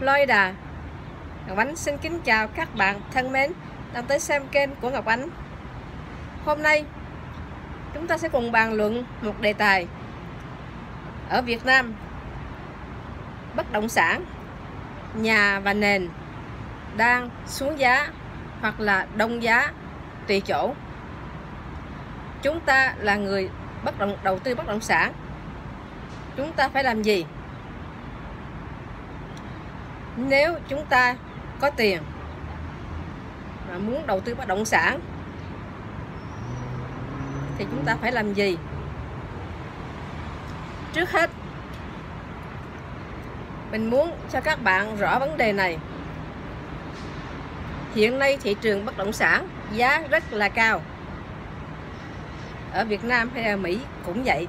Florida. Ngọc Ánh xin kính chào các bạn thân mến đang tới xem kênh của Ngọc Ánh. Hôm nay, chúng ta sẽ cùng bàn luận một đề tài ở Việt Nam, bất động sản, nhà và nền đang xuống giá hoặc là đông giá tùy chỗ chúng ta là người bất động, đầu tư bất động sản chúng ta phải làm gì nếu chúng ta có tiền mà muốn đầu tư bất động sản, thì chúng ta phải làm gì? Trước hết, mình muốn cho các bạn rõ vấn đề này. Hiện nay thị trường bất động sản giá rất là cao. Ở Việt Nam hay ở Mỹ cũng vậy.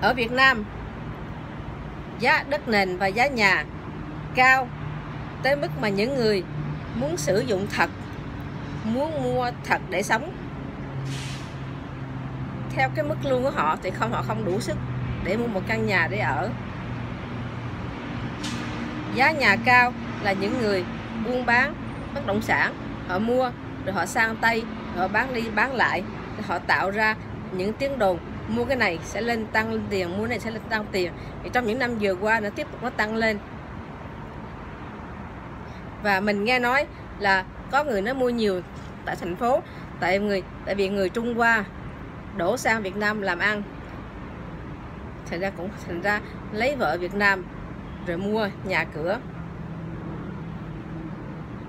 Ở Việt Nam giá đất nền và giá nhà cao tới mức mà những người muốn sử dụng thật, muốn mua thật để sống. Theo cái mức lương của họ thì không, họ không đủ sức để mua một căn nhà để ở. Giá nhà cao là những người buôn bán bất động sản. Họ mua rồi họ sang tay, họ bán đi, bán lại, họ tạo ra những tiếng đồn mua cái này sẽ lên tăng lên tiền mua cái này sẽ lên tăng tiền. Thì trong những năm vừa qua nó tiếp tục nó tăng lên. Và mình nghe nói là có người nó mua nhiều tại thành phố tại người tại vì người Trung Hoa đổ sang Việt Nam làm ăn. Thành ra cũng thành ra lấy vợ Việt Nam rồi mua nhà cửa.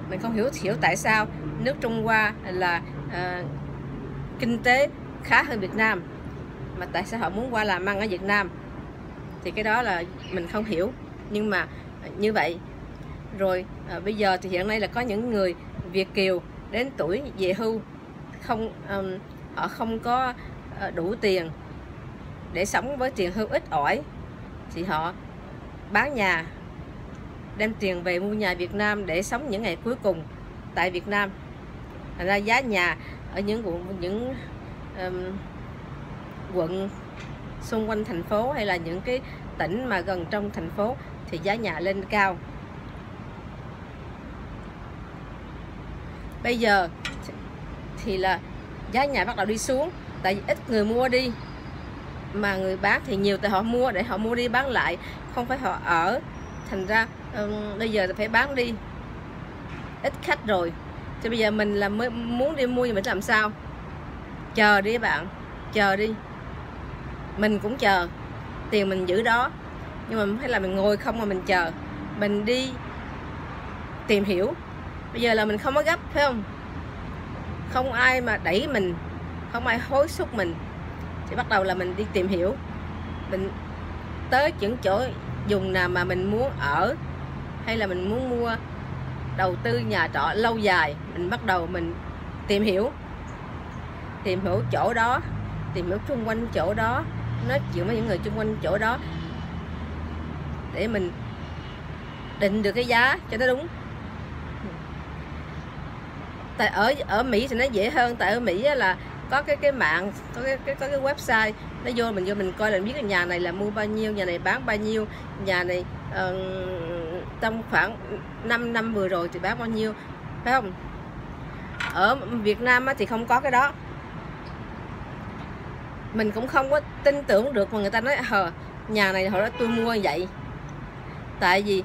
Mình không hiểu hiểu tại sao nước Trung Hoa là uh, kinh tế khá hơn Việt Nam mà tại sao họ muốn qua làm ăn ở Việt Nam? Thì cái đó là mình không hiểu. Nhưng mà ờ, như vậy rồi à, bây giờ thì hiện nay là có những người Việt kiều đến tuổi về hưu không um, họ không có uh, đủ tiền để sống với tiền hưu ít ỏi thì họ bán nhà đem tiền về mua nhà Việt Nam để sống những ngày cuối cùng tại Việt Nam. Thành ra giá nhà ở những những um, quận xung quanh thành phố hay là những cái tỉnh mà gần trong thành phố thì giá nhà lên cao. Bây giờ thì là giá nhà bắt đầu đi xuống tại vì ít người mua đi. Mà người bán thì nhiều tại họ mua để họ mua đi bán lại không phải họ ở. Thành ra um, bây giờ phải bán đi. Ít khách rồi. Thì bây giờ mình là mới muốn đi mua thì mình làm sao? Chờ đi bạn chờ đi mình cũng chờ. Tiền mình giữ đó. Nhưng mà phải là mình ngồi không mà mình chờ. Mình đi tìm hiểu. Bây giờ là mình không có gấp, phải không? Không ai mà đẩy mình. Không ai hối thúc mình. Thì bắt đầu là mình đi tìm hiểu. Mình tới những chỗ dùng nào mà mình muốn ở. Hay là mình muốn mua, đầu tư nhà trọ lâu dài. Mình bắt đầu mình tìm hiểu. Tìm hiểu chỗ đó. Tìm hiểu xung quanh chỗ đó nói chuyện với những người xung quanh chỗ đó để mình định được cái giá cho nó đúng. Tại ở ở Mỹ thì nó dễ hơn. Tại ở Mỹ là có cái cái mạng có cái, cái có cái website. Nó vô mình vô mình coi là biết cái nhà này là mua bao nhiêu nhà này bán bao nhiêu nhà này uh, trong khoảng 5 năm vừa rồi thì bán bao nhiêu phải không? Ở Việt Nam thì không có cái đó mình cũng không có tin tưởng được mà người ta nói hờ nhà này họ nói tôi mua vậy. Tại vì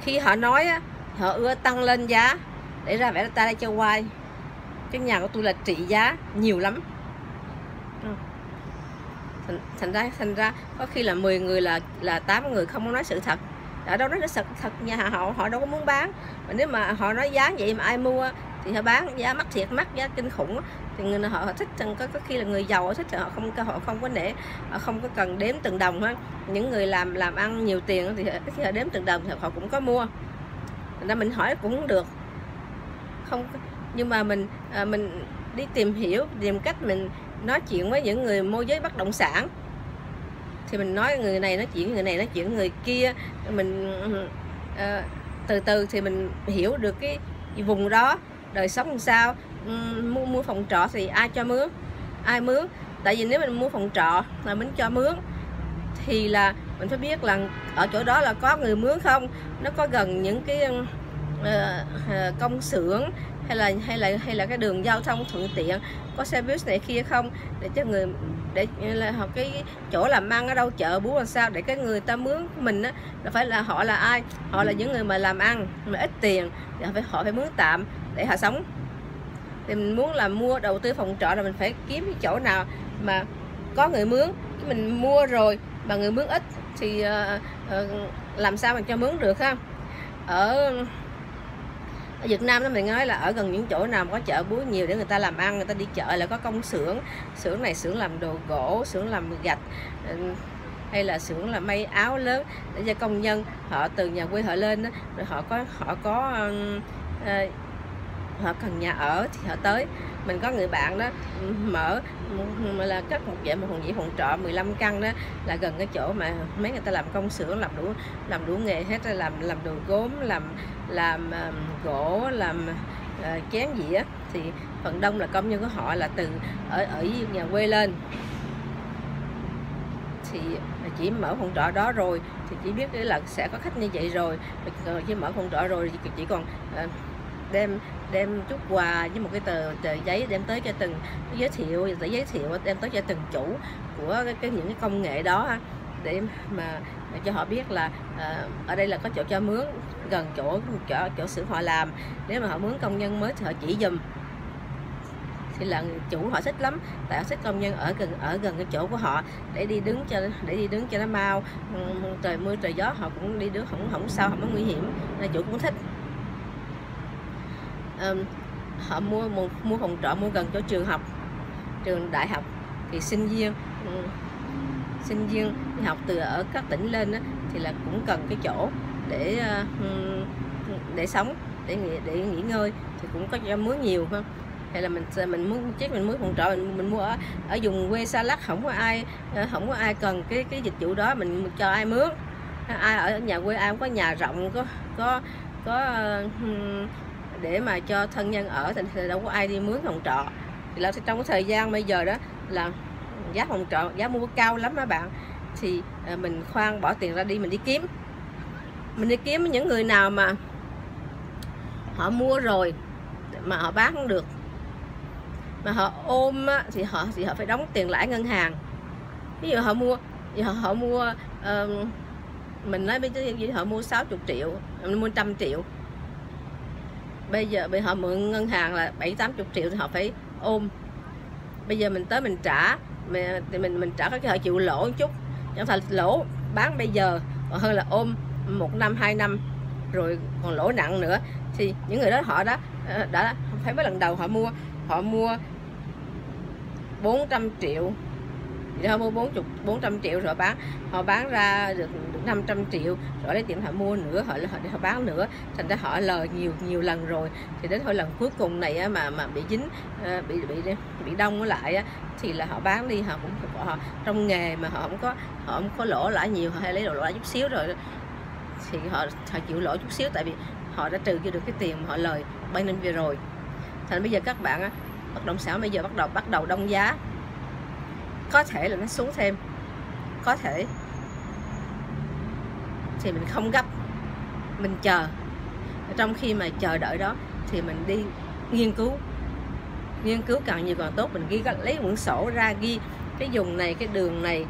khi họ nói á, họ ưa tăng lên giá để ra vẻ ta đây cho quay cái nhà của tôi là trị giá nhiều lắm. Ừ. Thành, thành ra thành ra có khi là 10 người là là 8 người không có nói sự thật. Ở đâu nói sự thật nhà họ họ đâu có muốn bán. Mà nếu mà họ nói giá vậy mà ai mua thì họ bán giá mắc thiệt mắc giá kinh khủng thì người họ, họ thích có, có khi là người giàu họ thích họ không họ không có để họ không có cần đếm từng đồng ha. Những người làm làm ăn nhiều tiền thì khi họ đếm từng đồng thì họ cũng có mua. Nên mình hỏi cũng được. Không nhưng mà mình à, mình đi tìm hiểu tìm cách mình nói chuyện với những người môi giới bất động sản. Thì mình nói người này nói chuyện người này nói chuyện người kia. Mình à, từ từ thì mình hiểu được cái vùng đó đời sống làm sao. Ừ, mua mua phòng trọ thì ai cho mướn? Ai mướn? Tại vì nếu mình mua phòng trọ là mình cho mướn thì là mình phải biết là ở chỗ đó là có người mướn không? Nó có gần những cái uh, công xưởng hay là hay là hay là cái đường giao thông thuận tiện có xe buýt này kia không? Để cho người để là học cái chỗ làm ăn ở đâu chợ búa làm sao để cái người ta mướn mình á là phải là họ là ai? Họ là những người mà làm ăn mà ít tiền thì họ phải họ phải mướn tạm để họ sống. Thì mình muốn là mua đầu tư phòng trọ là mình phải kiếm cái chỗ nào mà có người mướn. Mình mua rồi mà người mướn ít thì uh, uh, làm sao mà cho mướn được ha? Ở ở Việt Nam đó mình nói là ở gần những chỗ nào có chợ búa nhiều để người ta làm ăn người ta đi chợ là có công xưởng. Xưởng này xưởng làm đồ gỗ xưởng làm gạch ờ, hay là xưởng làm may áo lớn để cho công nhân. Họ từ nhà quê họ lên đó, rồi họ có họ có uh, họ cần nhà ở thì họ tới. Mình có người bạn đó ừ, mở mà là cất một dãy một phòng dĩ phòng trọ 15 căn đó là gần cái chỗ mà mấy người ta làm công xưởng làm đủ làm đủ nghề hết làm làm đồ gốm làm làm um, gỗ làm uh, chén gì á. Thì phần đông là công nhân của họ là từ ở ở nhà quê lên. Thì chỉ mở phòng trọ đó rồi thì chỉ biết là sẽ có khách như vậy rồi. Chỉ mở phòng trọ rồi thì chỉ còn uh, đem đem chút quà với một cái tờ, tờ giấy đem tới cho từng giới thiệu để giới thiệu đem tới cho từng chủ của cái, cái những cái công nghệ đó để mà để cho họ biết là à, ở đây là có chỗ cho mướn gần chỗ chỗ chỗ xưởng họ làm. Nếu mà họ mướn công nhân mới thì họ chỉ dùm thì là chủ họ thích lắm tại họ thích công nhân ở gần ở gần cái chỗ của họ để đi đứng cho để đi đứng cho nó mau. Trời mưa trời gió họ cũng đi đứng không không sao không có nguy hiểm là chủ cũng thích um, họ mua một mua phòng trọ mua gần chỗ trường học trường đại học. Thì sinh viên um, sinh viên đi học từ ở các tỉnh lên đó, thì là cũng cần cái chỗ để uh, để sống để nghỉ để nghỉ ngơi thì cũng có cho mướn nhiều không hay là mình mình muốn chiếc mình muốn phòng trọ mình, mình mua ở ở vùng quê xa lắc không có ai ờ, không có ai cần cái cái dịch vụ đó mình cho ai mướn. Ai ở nhà quê ai cũng có nhà rộng có có có uh, để mà cho thân nhân ở thì đâu có ai đi mướn phòng trọ. Thì là trong cái thời gian bây giờ đó là giá phòng trọ giá mua cao lắm các bạn. Thì à, mình khoan bỏ tiền ra đi mình đi kiếm. Mình đi kiếm những người nào mà họ mua rồi mà họ bán không được. Mà họ ôm á, thì họ thì họ phải đóng tiền lãi ngân hàng. Ví dụ họ mua thì họ, họ mua uh, mình nói bây giờ họ mua 60 triệu mình mua trăm triệu bây giờ bị họ mượn ngân hàng là bảy, tám chục triệu thì họ phải ôm. Bây giờ mình tới mình trả mình thì mình mình trả cái họ chịu lỗ một chút. Chẳng phải lỗ bán bây giờ, còn hơn là ôm một năm, hai năm, rồi còn lỗ nặng nữa. Thì những người đó, họ đã ờ, đã phải mấy lần đầu họ mua họ mua 400 triệu thì họ mua 40 400 triệu rồi bán, họ bán ra được 500 triệu rồi lấy tiền họ mua nữa họ họ, họ báo nữa. Thành ra họ lời nhiều nhiều lần rồi. Thì đến hồi lần cuối cùng này mà mà bị dính ờ, bị bị bị đông lại thì là họ bán đi họ cũng họ trong nghề mà họ không có họ không có lỗ lãi nhiều họ hay lấy đồ lỗ lãi chút xíu rồi thì họ họ chịu lỗ chút xíu tại vì họ đã trừ cho được cái tiền mà họ lời bay năm vừa rồi. Thành bây giờ các bạn bất động sản bây giờ bắt đầu bắt đầu đông giá. Có thể là nó xuống thêm. Có thể thì mình không gấp. Mình chờ. Trong khi mà chờ đợi đó, thì mình đi nghiên cứu. Nghiên cứu càng nhiều càng tốt. Mình ghi lấy quyển sổ ra, ghi cái vùng này, cái đường này,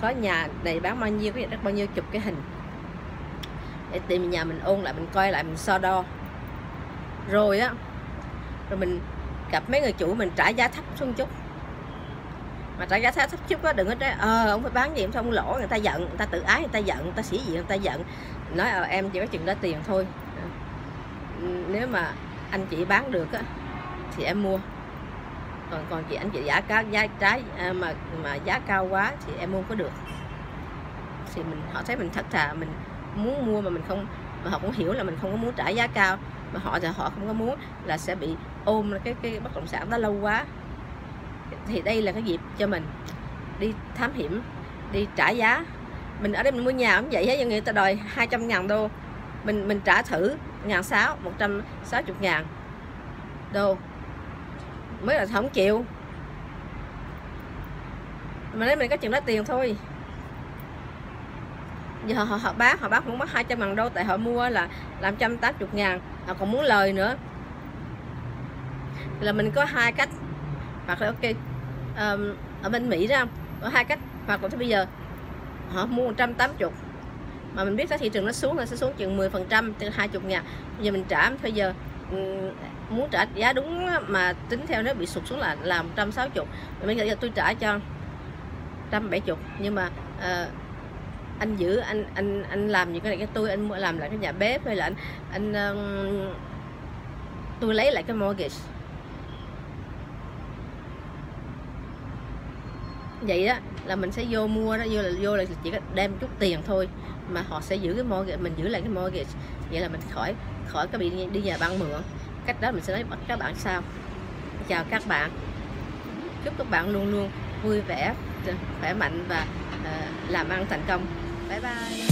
có nhà này bán bao nhiêu, cái đất bao nhiêu, chụp cái hình. Để tìm nhà mình ôn lại, mình coi lại, mình so đo. Rồi á, rồi mình gặp mấy người chủ, mình trả giá thấp xuống chút mà trả giá thấp chút á đừng có nói ờ ông phải bán gì em không lỗ, người ta giận, người ta tự ái, người ta giận, người ta sĩ diện người ta giận. Nói ờ em chỉ có chừng đó tiền thôi. Nếu mà anh chị bán được á, thì em mua. Còn còn chị, anh chị giá cá, giá trái à, mà mà giá cao quá thì em mua có được. Thì mình, họ thấy mình thật thà, mình muốn mua mà mình không, mà họ cũng hiểu là mình không có muốn trả giá cao. Mà họ thì họ không có muốn là sẽ bị ôm cái cái bất động sản đó lâu quá thì đây là cái dịp cho mình đi thám hiểm đi trả giá. Mình ở đây mình mua nhà cũng vậy hết người ta đòi 200 ngàn đô. Mình mình trả thử ngàn sáu một trăm sáu chục ngàn đô. Mới là không chịu. Mà nếu mình có chừng đó tiền thôi. Giờ họ, họ bán họ bán muốn mất 200 ngàn đô tại họ mua là làm 180 ngàn. Họ còn muốn lời nữa. Là mình có hai cách hoặc là ok um, ở bên Mỹ ra có hai cách hoặc là bây giờ họ mua 180 mà mình biết giá thị trường nó xuống là sẽ xuống chừng 10 phần trăm từ 20 ngàn. Giờ mình trả bây giờ ừ, muốn trả giá đúng mà tính theo nó bị sụt xuống là là 160 bây giờ tôi trả cho 170 nhưng mà uh, anh giữ anh anh anh làm những cái này cho tôi anh làm lại cái nhà bếp hay là anh anh uh, tôi lấy lại cái mortgage. Vậy đó là mình sẽ vô mua đó vô là vô là chỉ có đem chút tiền thôi mà họ sẽ giữ cái mortgage mình giữ lại cái mortgage. Vậy là mình khỏi khỏi cái bị đi nhà băng mượn. Cách đó mình sẽ nói với các bạn sao chào các bạn. Chúc các bạn luôn luôn vui vẻ khỏe mạnh và uh, làm ăn thành công. Bye bye.